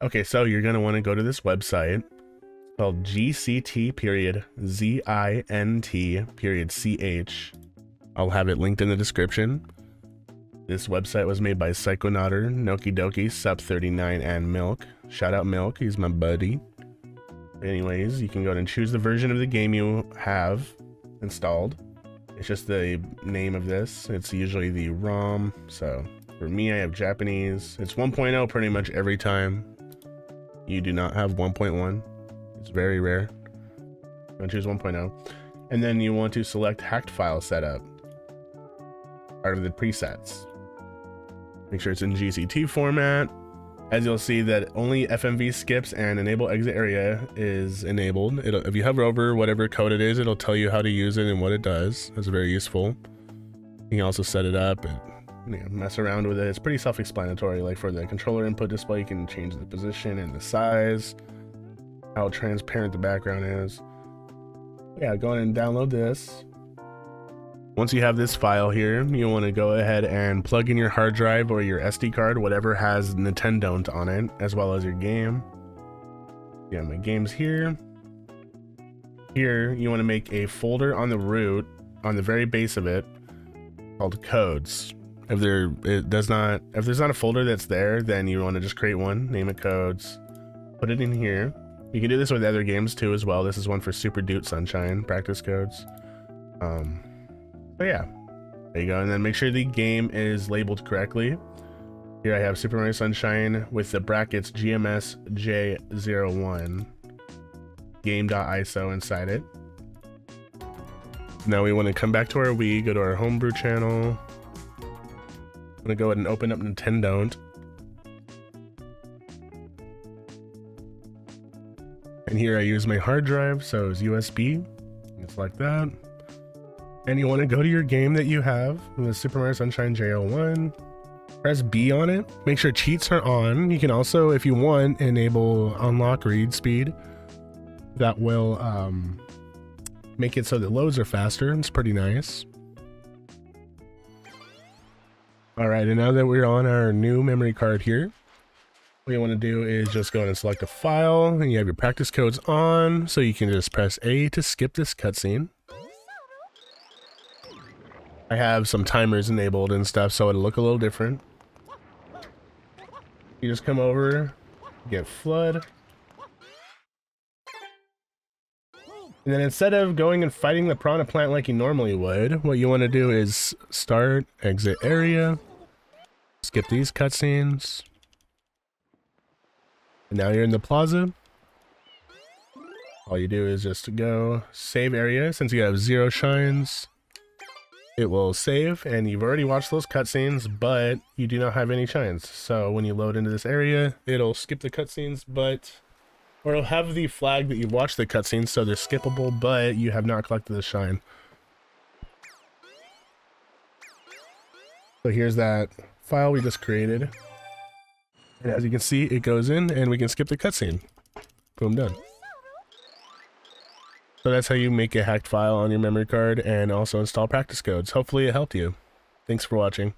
Okay, so you're gonna want to go to this website called GCT period Z I N T period C H. I'll have it linked in the description. This website was made by Psychonauter, Noki Doki, Sup39, and Milk. Shout out Milk, he's my buddy. Anyways, you can go and choose the version of the game you have installed. It's just the name of this. It's usually the ROM. So for me, I have Japanese. It's 1.0 pretty much every time. You do not have 1.1. It's very rare. I'm gonna choose 1.0. And then you want to select hacked file setup. Part of the presets. Make sure it's in GCT format. As you'll see that only FMV skips and enable exit area is enabled. It'll, if you hover over whatever code it is, it'll tell you how to use it and what it does. That's very useful. You can also set it up you know, mess around with it. It's pretty self-explanatory. Like for the controller input display, you can change the position and the size, how transparent the background is. Yeah, go ahead and download this. Once you have this file here, you'll want to go ahead and plug in your hard drive or your SD card, whatever has Nintendont on it, as well as your game. Yeah, my game's here. Here, you want to make a folder on the root, on the very base of it, called codes. If there it does not, if there's not a folder that's there, then you want to just create one, name it codes, put it in here. You can do this with other games too as well. This is one for Super Dude Sunshine practice codes. Um, so yeah, there you go. And then make sure the game is labeled correctly. Here I have Super Mario Sunshine with the brackets GMS J01 game.iso inside it. Now we want to come back to our Wii, go to our homebrew channel. Gonna go ahead and open up Nintendont. And here I use my hard drive, so it's USB. It's like that and you want to go to your game that you have, the Super Mario Sunshine J01. Press B on it. Make sure cheats are on. You can also, if you want, enable unlock read speed. That will um, make it so that loads are faster. It's pretty nice. All right, and now that we're on our new memory card here, what you want to do is just go and select a file, and you have your practice codes on, so you can just press A to skip this cutscene. I have some timers enabled and stuff, so it'll look a little different. You just come over, get FLUDD. And then instead of going and fighting the piranha plant like you normally would, what you want to do is start, exit area, skip these cutscenes. And now you're in the plaza. All you do is just go save area since you have zero shines it will save and you've already watched those cutscenes, but you do not have any shines. So when you load into this area, it'll skip the cutscenes, but or it'll have the flag that you've watched the cutscenes, so they're skippable, but you have not collected the shine. So here's that file we just created. And as you can see, it goes in and we can skip the cutscene. Boom, done. So that's how you make a hacked file on your memory card and also install practice codes. Hopefully it helped you. Thanks for watching.